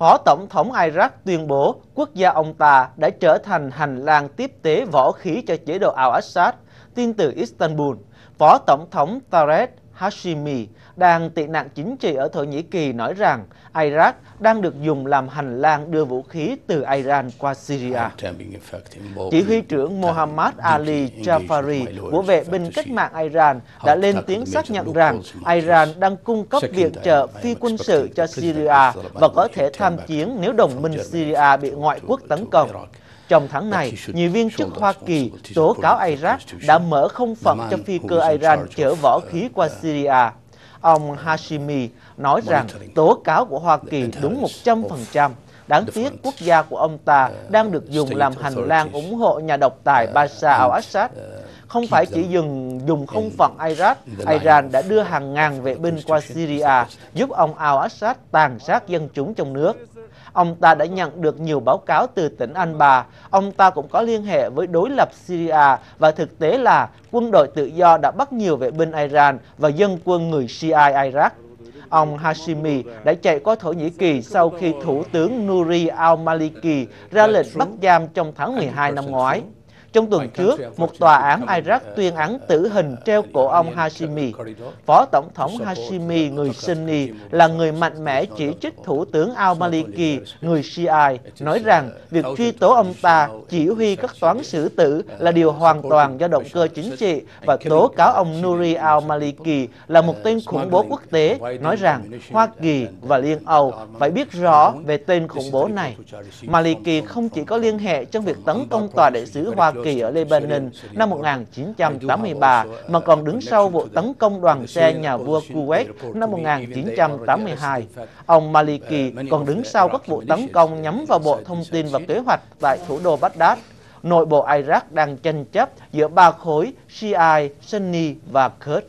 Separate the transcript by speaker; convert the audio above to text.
Speaker 1: Phó Tổng thống Iraq tuyên bố quốc gia ông ta đã trở thành hành lang tiếp tế võ khí cho chế độ al-Assad, tin từ Istanbul. Phó Tổng thống Tarek Hashimi đang tị nạn chính trị ở Thổ Nhĩ Kỳ nói rằng Iraq đang được dùng làm hành lang đưa vũ khí từ Iran qua Syria. Chỉ huy trưởng Mohammad Ali Jafari của vệ binh cách mạng Iran đã lên tiếng xác nhận rằng Iran đang cung cấp viện trợ phi quân sự cho Syria và có thể tham chiến nếu đồng minh Syria bị ngoại quốc tấn công. Trong tháng này, nhiều viên chức Hoa Kỳ tố cáo Iraq đã mở không phận cho phi cơ Iran chở võ khí qua Syria. Ông Hashimi nói rằng tố cáo của Hoa Kỳ đúng 100%. Đáng tiếc, quốc gia của ông ta đang được dùng làm hành lang ủng hộ nhà độc tài Bashar al-Assad. Không phải chỉ dừng dùng không phận Iraq, Iran đã đưa hàng ngàn vệ binh qua Syria giúp ông al-Assad tàn sát dân chúng trong nước. Ông ta đã nhận được nhiều báo cáo từ tỉnh Anbar. Ông ta cũng có liên hệ với đối lập Syria và thực tế là quân đội tự do đã bắt nhiều vệ binh Iran và dân quân người Shia Iraq. Ông Hashimi đã chạy qua Thổ Nhĩ Kỳ sau khi Thủ tướng Nuri al-Maliki ra lệnh bắt giam trong tháng 12 năm ngoái. Trong tuần trước, một tòa án Iraq tuyên án tử hình treo cổ ông Hashimi. Phó Tổng thống Hashimi, người Sunni, là người mạnh mẽ chỉ trích Thủ tướng al-Maliki, người Shia, nói rằng việc truy tố ông ta chỉ huy các toán xử tử là điều hoàn toàn do động cơ chính trị và tố cáo ông Nuri al-Maliki là một tên khủng bố quốc tế, nói rằng Hoa Kỳ và Liên Âu phải biết rõ về tên khủng bố này. Maliki không chỉ có liên hệ trong việc tấn công tòa đại sứ Hoa Kỳ ở Lebanon năm 1983 mà còn đứng sau vụ tấn công đoàn xe nhà vua Kuwait năm 1982. Ông Maliki còn đứng sau các vụ tấn công nhắm vào Bộ Thông tin và Kế hoạch tại thủ đô Baghdad. Nội bộ Iraq đang tranh chấp giữa ba khối Shia, Sunni và Kurd.